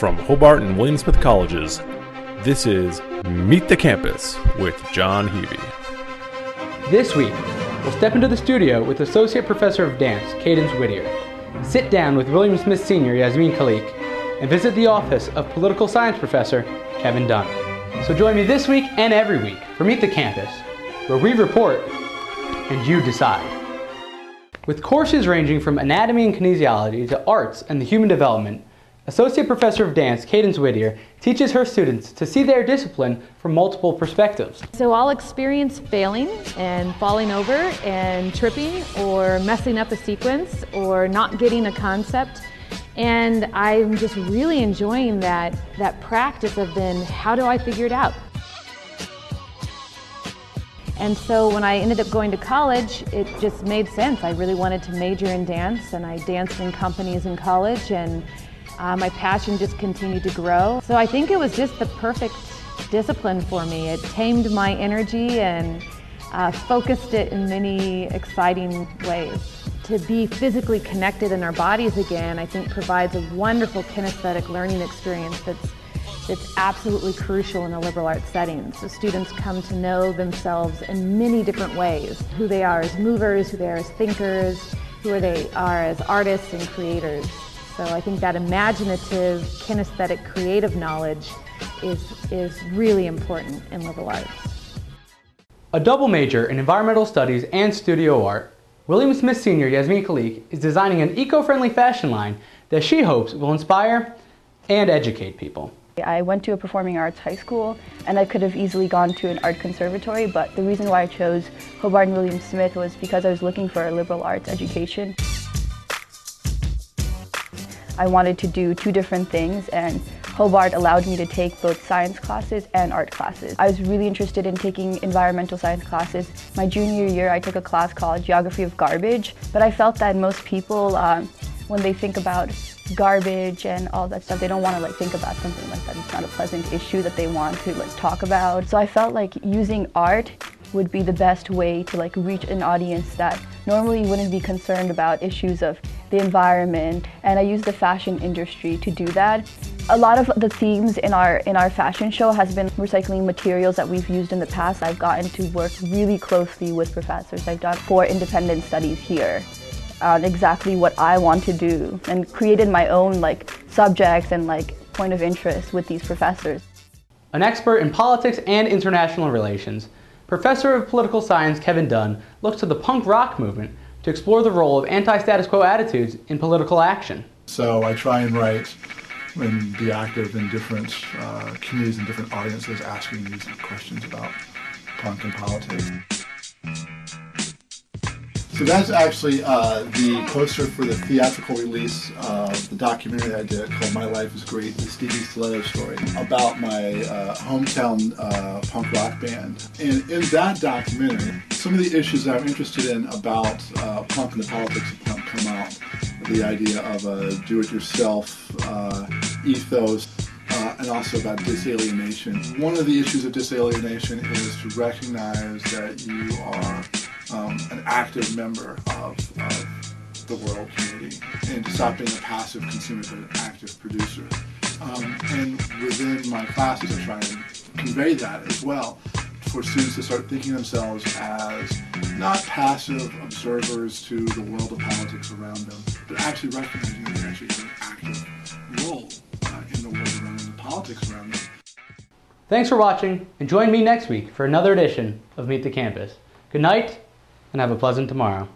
From Hobart and William Smith Colleges, this is Meet the Campus with John Heavey. This week, we'll step into the studio with Associate Professor of Dance, Cadence Whittier, sit down with William Smith Senior Yeasmine Khalique, and visit the office of Political Science Professor Kevin Dunn. So join me this week and every week for Meet the Campus, where we report and you decide. With courses ranging from anatomy and kinesiology to arts and the human development, Associate Professor of Dance Cadence Whittier teaches her students to see their discipline from multiple perspectives. So I'll experience failing and falling over and tripping or messing up a sequence or not getting a concept. And I'm just really enjoying that, that practice of then how do I figure it out? And so when I ended up going to college, it just made sense. I really wanted to major in dance, and I danced in companies in college, and uh, my passion just continued to grow. So I think it was just the perfect discipline for me. It tamed my energy and uh, focused it in many exciting ways. To be physically connected in our bodies again, I think provides a wonderful kinesthetic learning experience that's it's absolutely crucial in a liberal arts setting. So students come to know themselves in many different ways, who they are as movers, who they are as thinkers, who they are as artists and creators. So I think that imaginative, kinesthetic, creative knowledge is, is really important in liberal arts. A double major in environmental studies and studio art, William Smith Senior Yeasmine Khalique is designing an eco-friendly fashion line that she hopes will inspire and educate people. I went to a performing arts high school and I could have easily gone to an art conservatory, but the reason why I chose Hobart and William Smith was because I was looking for a liberal arts education. I wanted to do two different things and Hobart allowed me to take both science classes and art classes. I was really interested in taking environmental science classes. My junior year I took a class called Geography of Garbage, but I felt that most people, uh, when they think about garbage and all that stuff. They don't want to like think about something like that. It's not a pleasant issue that they want to like talk about. So I felt like using art would be the best way to like reach an audience that normally wouldn't be concerned about issues of the environment and I use the fashion industry to do that. A lot of the themes in our in our fashion show has been recycling materials that we've used in the past. I've gotten to work really closely with professors. I've done four independent studies here on exactly what I want to do and created my own like subjects and like point of interest with these professors. An expert in politics and international relations, Professor of Political Science Kevin Dunn looks to the punk rock movement to explore the role of anti-status quo attitudes in political action. So I try and write and be active in different uh, communities and different audiences asking these questions about punk and politics. So that's actually uh, the poster for the theatrical release of the documentary I did called My Life is Great, the Stevie Stiletto story, about my uh, hometown uh, punk rock band. And in that documentary, some of the issues that I'm interested in about uh, punk and the politics of punk come out. The idea of a do-it-yourself uh, ethos, uh, and also about disalienation. One of the issues of disalienation is to recognize that you are um, an active member of, of, the world community and to stop being a passive consumer but an active producer. Um, and within my classes, I try and convey that as well for students to start thinking themselves as not passive observers to the world of politics around them, but actually recognizing that they're actually an active role uh, in the world around them, the politics around them. Thanks for watching, and join me next week for another edition of Meet the Campus. Good night, and have a pleasant tomorrow.